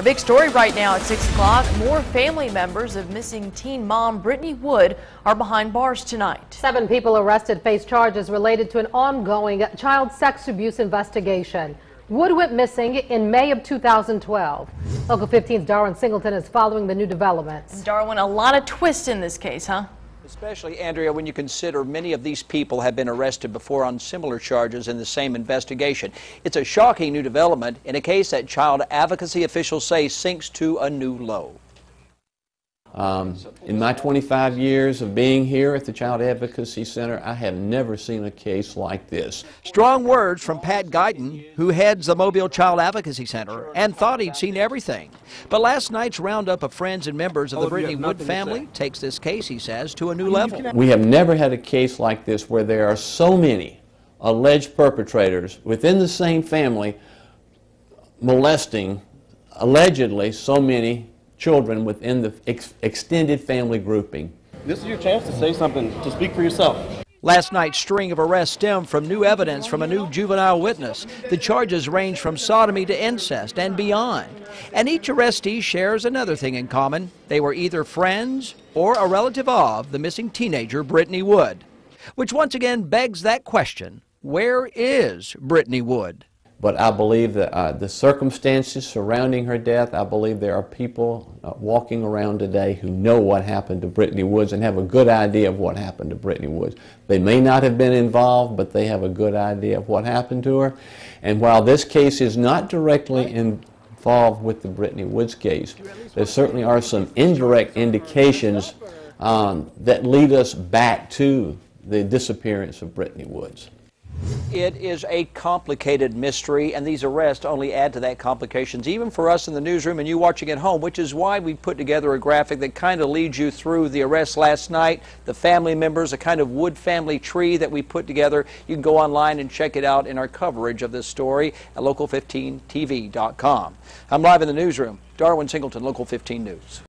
Our big story right now at 6 o'clock. More family members of missing teen mom Brittney Wood are behind bars tonight. Seven people arrested face charges related to an ongoing child sex abuse investigation. Wood went missing in May of 2012. Local 15's Darwin Singleton is following the new developments. Darwin, a lot of twists in this case, huh? Especially, Andrea, when you consider many of these people have been arrested before on similar charges in the same investigation. It's a shocking new development in a case that child advocacy officials say sinks to a new low. Um, in my 25 years of being here at the Child Advocacy Center, I have never seen a case like this. Strong words from Pat Guyton, who heads the Mobile Child Advocacy Center, and thought he'd seen everything. But last night's roundup of friends and members of the Brittney Wood family takes this case, he says, to a new level. We have never had a case like this where there are so many alleged perpetrators within the same family molesting, allegedly, so many children within the ex extended family grouping. This is your chance to say something, to speak for yourself. Last night's string of arrests stemmed from new evidence from a new juvenile witness. The charges range from sodomy to incest and beyond. And each arrestee shares another thing in common. They were either friends or a relative of the missing teenager, Brittney Wood. Which once again begs that question where is Brittney Wood? But I believe that uh, the circumstances surrounding her death, I believe there are people uh, walking around today who know what happened to Brittney Woods and have a good idea of what happened to Brittney Woods. They may not have been involved, but they have a good idea of what happened to her. And while this case is not directly involved with the Brittney Woods case, there certainly are some indirect indications um, that lead us back to the disappearance of Brittney Woods. It is a complicated mystery, and these arrests only add to that complications, even for us in the newsroom and you watching at home, which is why we put together a graphic that kind of leads you through the arrests last night, the family members, a kind of Wood family tree that we put together. You can go online and check it out in our coverage of this story at local15tv.com. I'm live in the newsroom. Darwin Singleton, Local 15 News.